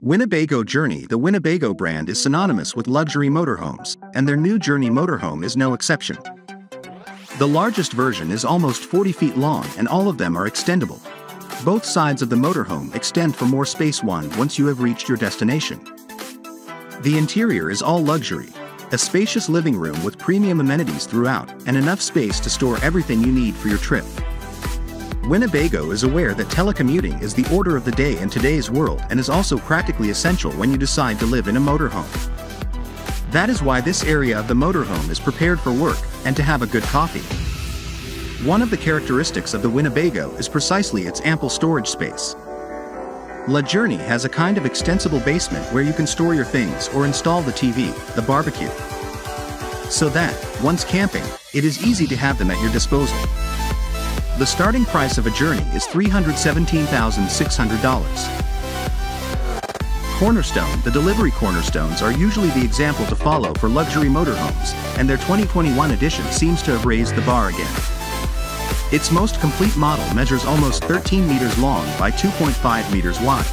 Winnebago Journey The Winnebago brand is synonymous with luxury motorhomes, and their new Journey motorhome is no exception. The largest version is almost 40 feet long and all of them are extendable. Both sides of the motorhome extend for more space one once you have reached your destination. The interior is all luxury, a spacious living room with premium amenities throughout and enough space to store everything you need for your trip. Winnebago is aware that telecommuting is the order of the day in today's world and is also practically essential when you decide to live in a motorhome. That is why this area of the motorhome is prepared for work and to have a good coffee. One of the characteristics of the Winnebago is precisely its ample storage space. La Journey has a kind of extensible basement where you can store your things or install the TV, the barbecue. So that, once camping, it is easy to have them at your disposal. The starting price of a journey is $317,600. Cornerstone The delivery cornerstones are usually the example to follow for luxury motorhomes, and their 2021 edition seems to have raised the bar again. Its most complete model measures almost 13 meters long by 2.5 meters wide.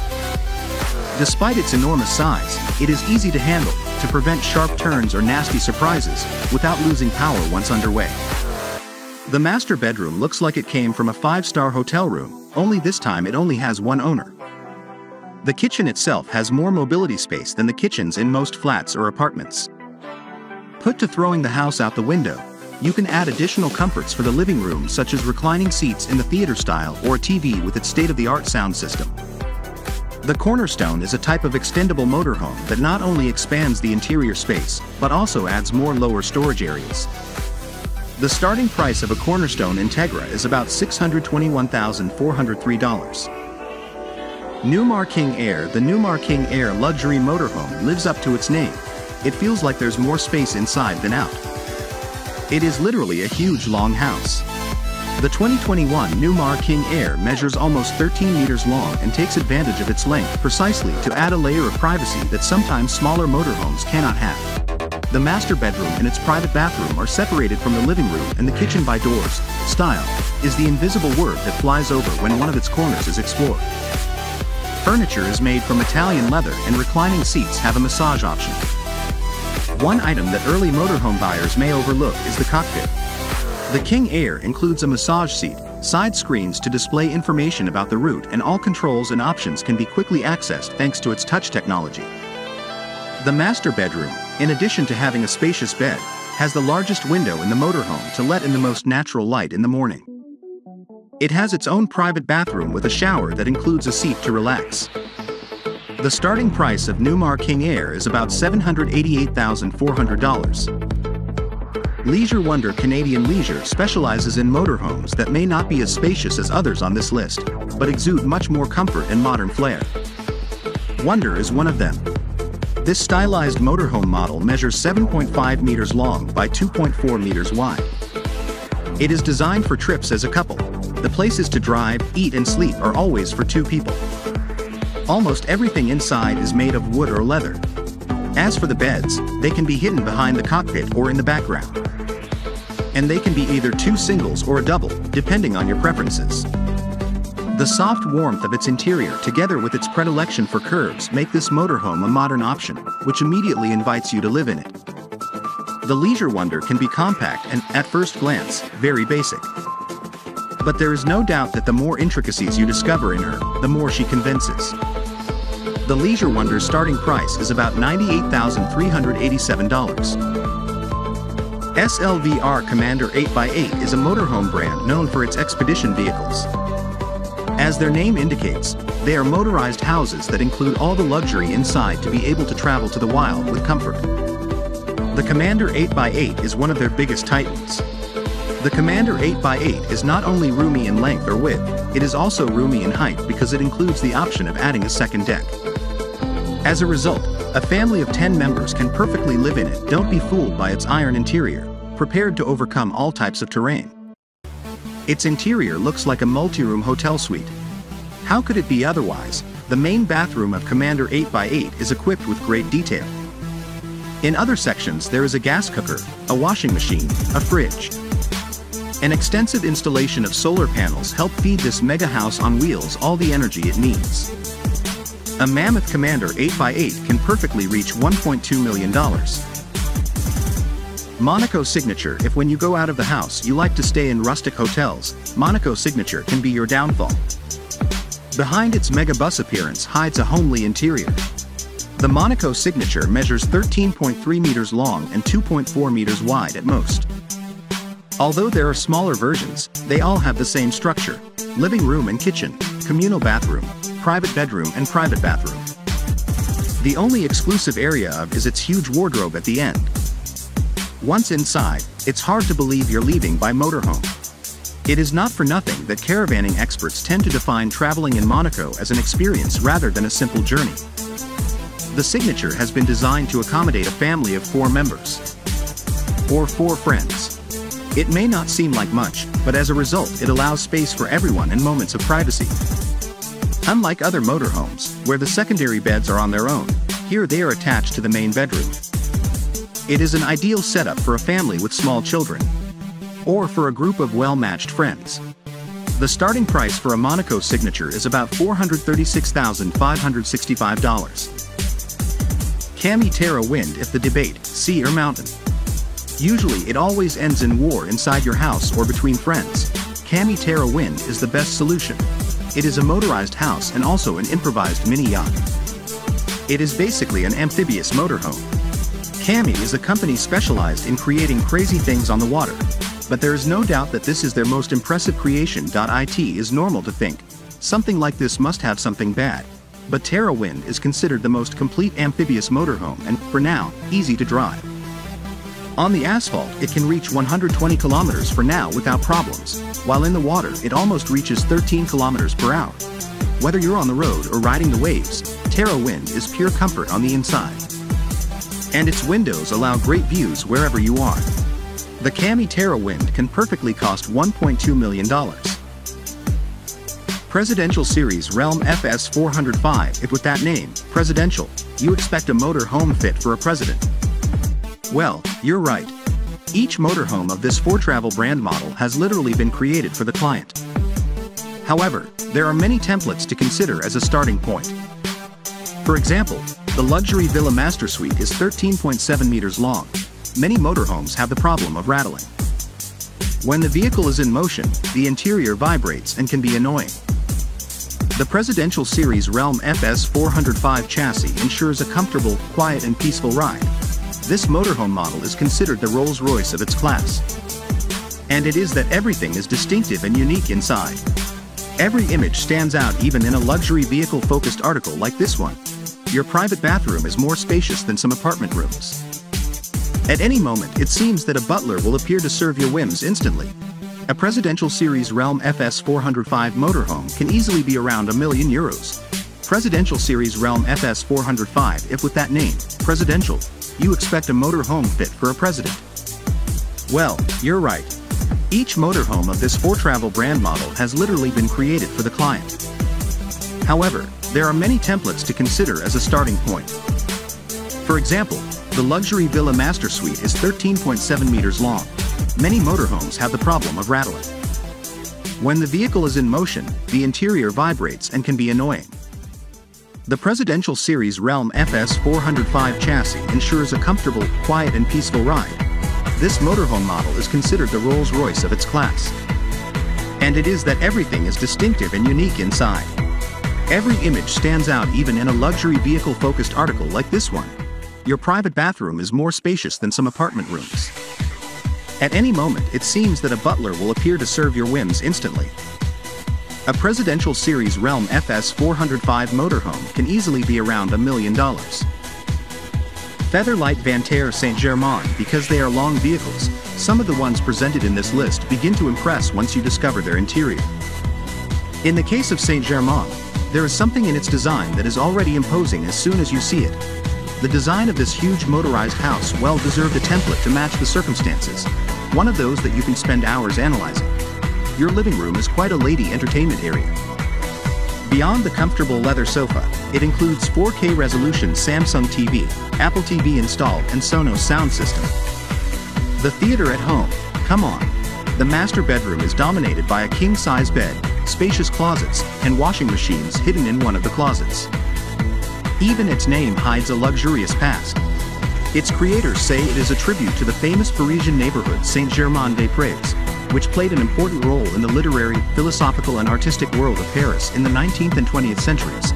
Despite its enormous size, it is easy to handle, to prevent sharp turns or nasty surprises, without losing power once underway. The master bedroom looks like it came from a five-star hotel room, only this time it only has one owner. The kitchen itself has more mobility space than the kitchens in most flats or apartments. Put to throwing the house out the window, you can add additional comforts for the living room such as reclining seats in the theater style or a TV with its state-of-the-art sound system. The Cornerstone is a type of extendable motorhome that not only expands the interior space, but also adds more lower storage areas. The starting price of a Cornerstone Entegra is about $621,403. Newmar King Aire The Newmar King Aire luxury motorhome lives up to its name. It feels like there's more space inside than out. It is literally a huge long house. The 2021 Newmar King Aire measures almost 13 meters long and takes advantage of its length precisely to add a layer of privacy that sometimes smaller motorhomes cannot have. The master bedroom and its private bathroom are separated from the living room and the kitchen by doors. Style is the invisible word that flies over when one of its corners is explored. Furniture is made from Italian leather and reclining seats have a massage option. One item that early motorhome buyers may overlook is the cockpit. The King Aire includes a massage seat, side screens to display information about the route and all controls and options can be quickly accessed thanks to its touch technology. The master bedroom, in addition to having a spacious bed, has the largest window in the motorhome to let in the most natural light in the morning. It has its own private bathroom with a shower that includes a seat to relax. The starting price of Newmar King Aire is about $788,400. Leisure Wonder Canadian Leisure specializes in motorhomes that may not be as spacious as others on this list, but exude much more comfort and modern flair. Wonder is one of them. This stylized motorhome model measures 7.5 meters long by 2.4 meters wide. It is designed for trips as a couple. The places to drive, eat and sleep are always for two people. Almost everything inside is made of wood or leather. As for the beds, they can be hidden behind the cockpit or in the background. And they can be either two singles or a double, depending on your preferences. The soft warmth of its interior together with its predilection for curves make this motorhome a modern option, which immediately invites you to live in it. The Leisure Wonder can be compact and, at first glance, very basic. But there is no doubt that the more intricacies you discover in her, the more she convinces. The Leisure Wonder's starting price is about $98,387. SLVR Commander 8x8 is a motorhome brand known for its expedition vehicles. As their name indicates, they are motorized houses that include all the luxury inside to be able to travel to the wild with comfort. The Commander 8x8 is one of their biggest titans. The Commander 8x8 is not only roomy in length or width, it is also roomy in height because it includes the option of adding a second deck. As a result, a family of 10 members can perfectly live in it. Don't be fooled by its iron interior, prepared to overcome all types of terrain. Its interior looks like a multi-room hotel suite. How could it be otherwise? The main bathroom of Commander 8x8 is equipped with great detail. In other sections there is a gas cooker, a washing machine, a fridge. An extensive installation of solar panels help feed this mega house on wheels all the energy it needs. A Mammoth Commander 8x8 can perfectly reach $1.2 million. Monaco Signature If when you go out of the house you like to stay in rustic hotels, Monaco Signature can be your downfall. Behind its mega bus appearance hides a homely interior. The Monaco Signature measures 13.3 meters long and 2.4 meters wide at most. Although there are smaller versions, they all have the same structure. Living room and kitchen, communal bathroom, private bedroom and private bathroom. The only exclusive area of is its huge wardrobe at the end. Once inside, it's hard to believe you're leaving by motorhome. It is not for nothing that caravanning experts tend to define traveling in Monaco as an experience rather than a simple journey. The signature has been designed to accommodate a family of four members. Or four friends. It may not seem like much, but as a result it allows space for everyone and moments of privacy. Unlike other motorhomes, where the secondary beds are on their own, here they are attached to the main bedroom. It is an ideal setup for a family with small children, or for a group of well-matched friends. The starting price for a Monaco signature is about $436,565. Cami Terra Wind if the debate, sea or mountain. Usually it always ends in war inside your house or between friends. Cami Terra Wind is the best solution. It is a motorized house and also an improvised mini yacht. It is basically an amphibious motorhome. Cami is a company specialized in creating crazy things on the water, but there is no doubt that this is their most impressive creation. It is normal to think, something like this must have something bad. But Terra Wind is considered the most complete amphibious motorhome and, for now, easy to drive. On the asphalt, it can reach 120 kilometers for now without problems, while in the water it almost reaches 13 kilometers per hour. Whether you're on the road or riding the waves, Terra Wind is pure comfort on the inside. And its windows allow great views wherever you are. The Cami Terra Wind can perfectly cost $1.2 million. Presidential Series Realm FS 405 If with that name, presidential, you expect a motor home fit for a president. Well, you're right. Each motorhome of this Foretravel brand model has literally been created for the client. However, there are many templates to consider as a starting point. For example, the luxury Villa Master Suite is 13.7 meters long, many motorhomes have the problem of rattling. When the vehicle is in motion, the interior vibrates and can be annoying. The Presidential Series Realm FS 405 chassis ensures a comfortable, quiet and peaceful ride. This motorhome model is considered the Rolls-Royce of its class. And it is that everything is distinctive and unique inside. Every image stands out even in a luxury vehicle-focused article like this one. Your private bathroom is more spacious than some apartment rooms. At any moment, it seems that a butler will appear to serve your whims instantly. A Presidential Series Realm FS 405 motorhome can easily be around a million euros. Presidential Series Realm FS 405 if with that name, Presidential, you expect a motorhome fit for a president. Well, you're right. Each motorhome of this Foretravel brand model has literally been created for the client. However, there are many templates to consider as a starting point. For example, the luxury Villa Master Suite is 13.7 meters long. Many motorhomes have the problem of rattling. When the vehicle is in motion, the interior vibrates and can be annoying. The Presidential Series Realm FS 405 chassis ensures a comfortable, quiet and peaceful ride. This motorhome model is considered the Rolls-Royce of its class. And it is that everything is distinctive and unique inside. Every image stands out even in a luxury vehicle-focused article like this one. Your private bathroom is more spacious than some apartment rooms. At any moment, it seems that a butler will appear to serve your whims instantly. A Presidential Series Realm FS 405 motorhome can easily be around a million dollars. Featherlite Vantare Saint-Germain because they are long vehicles, some of the ones presented in this list begin to impress once you discover their interior. In the case of Saint-Germain, there is something in its design that is already imposing as soon as you see it. The design of this huge motorized house well deserved a template to match the circumstances, one of those that you can spend hours analyzing. Your living room is quite a lady entertainment area. Beyond the comfortable leather sofa, it includes 4K resolution Samsung TV, Apple TV installed and Sonos sound system. The theater at home, come on. The master bedroom is dominated by a king-size bed, spacious closets, and washing machines hidden in one of the closets. Even its name hides a luxurious past. Its creators say it is a tribute to the famous Parisian neighborhood Saint-Germain-des-Prés, which played an important role in the literary, philosophical and artistic world of Paris in the 19th and 20th centuries.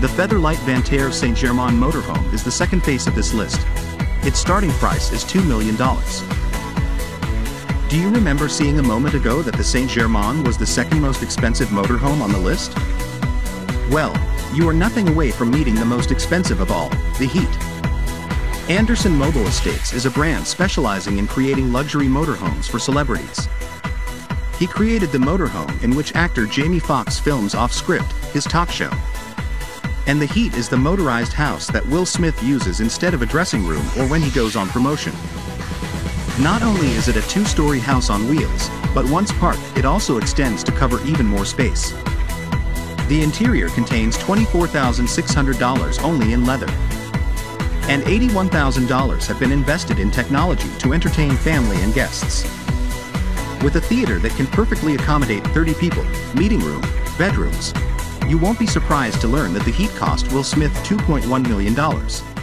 The Featherlite Vantare Saint-Germain motorhome is the second face of this list. Its starting price is $2 million. Do you remember seeing a moment ago that the Saint-Germain was the second most expensive motorhome on the list? Well, you are nothing away from meeting the most expensive of all, the Heat. Anderson Mobile Estates is a brand specializing in creating luxury motorhomes for celebrities. He created the motorhome in which actor Jamie Foxx films off script, his talk show. And the Heat is the motorized house that Will Smith uses instead of a dressing room or when he goes on promotion. Not only is it a two-story house on wheels, but once parked, it also extends to cover even more space. The interior contains $24,600 only in leather. And $81,000 have been invested in technology to entertain family and guests. With a theater that can perfectly accommodate 30 people, meeting room, bedrooms, you won't be surprised to learn that the heat cost Will Smith $2.1 million.